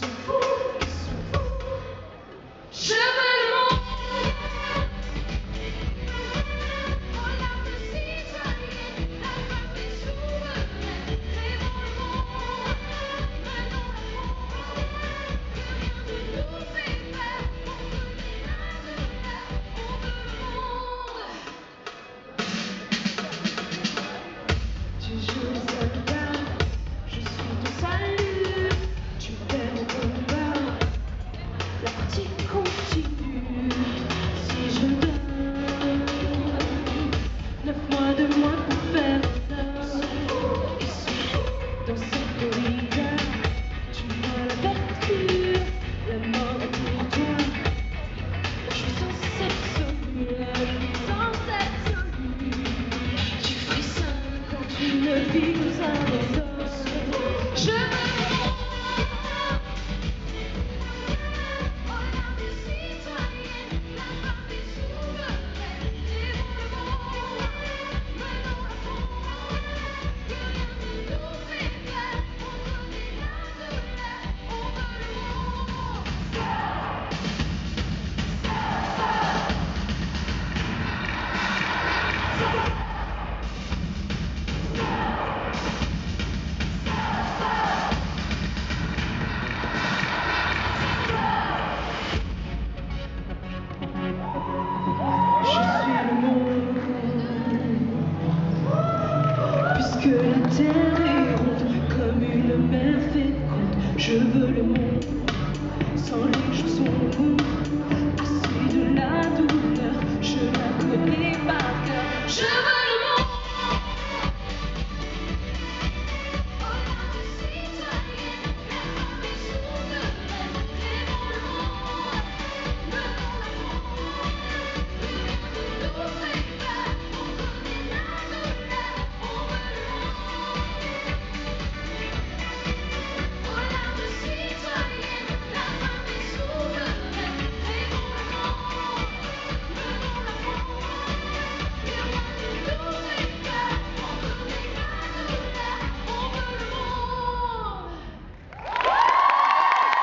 Thank you. in the views of the Tell you